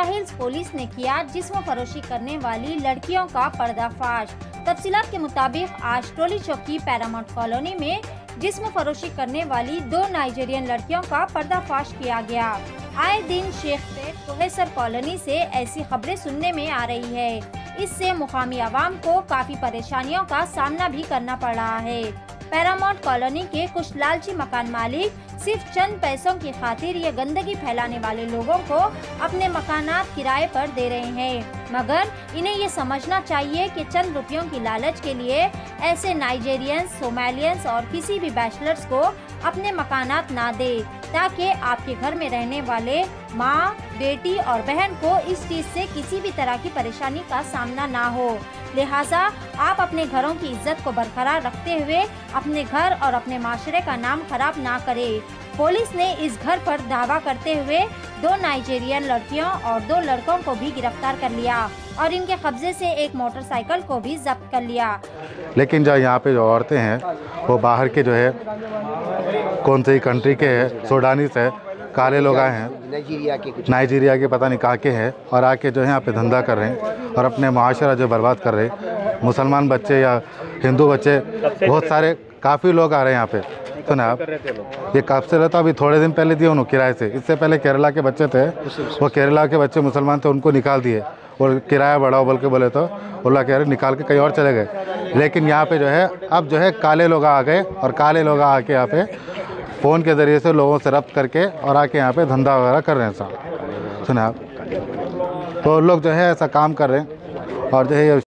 Bandra hills police ने किया जिसम फरोशी करने वाली लड़कियों का पर्दाफाश। तफसीत के मुताबिक, आज टोली चौकी पैरामाउंट कॉलोनी में जिस्म फरोशी करने वाली दो नाइजेरियन लड़कियों का पर्दाफाश किया गया। आए दिन शेख पेट कोहेसर कॉलोनी से ऐसी खबरें सुनने में आ रही है। इससे मुकामी आवाम को काफ़ी परेशानियों का सामना भी करना पड़ रहा है। पैरामाउंट कॉलोनी के कुछ लालची मकान मालिक सिर्फ़ चंद पैसों की खातिर ये गंदगी फैलाने वाले लोगों को अपने मकानात किराए पर दे रहे हैं। मगर इन्हें ये समझना चाहिए कि चंद रुपयों की लालच के लिए ऐसे नाइजेरियंस, सोमालियंस और किसी भी बैचलर्स को अपने मकानात ना दे, ताकि आपके घर में रहने वाले माँ, बेटी और बहन को इस चीज़ से किसी भी तरह की परेशानी का सामना ना हो। लिहाजा आप अपने घरों की इज़्ज़त को बरकरार रखते हुए अपने घर और अपने माशरे का नाम खराब ना करें। पुलिस ने इस घर पर दावा करते हुए दो नाइजीरियन लड़कियों और दो लड़कों को भी गिरफ़्तार कर लिया और इनके कब्जे से एक मोटरसाइकिल को भी जब्त कर लिया। लेकिन जो यहाँ पे जो औरतें हैं वो बाहर के जो है कौन सी कंट्री के है सोडानी से काले लोग आए हैं। नाइजीरिया के कुछ नाइजीरिया के पता नहीं कहाँ के हैं और आके जो है यहाँ पे धंधा कर रहे हैं और अपने माशरा जो बर्बाद कर रहे हैं। मुसलमान बच्चे या हिंदू बच्चे बहुत सारे काफ़ी लोग आ रहे हैं यहाँ पे। सुना आप। ये कब से रहता अभी थोड़े दिन पहले दिए उन्होंने, किराए से। इससे पहले केरला के बच्चे थे, वो केरला के बच्चे मुसलमान थे, उनको निकाल दिए। और किराया बढ़ाओ बोल के बोले तो बोला कह रहे निकाल के कहीं और चले गए। लेकिन यहाँ पे जो है, अब जो है, काले लोग आ गए, और काले लोग आके यहाँ पे फ़ोन के ज़रिए से लोगों से रब्त करके, और आके यहाँ पे धंधा वगैरह कर रहे हैं साहब। सुना आप? तो लोग जो है, ऐसा काम कर रहे हैं, और जो है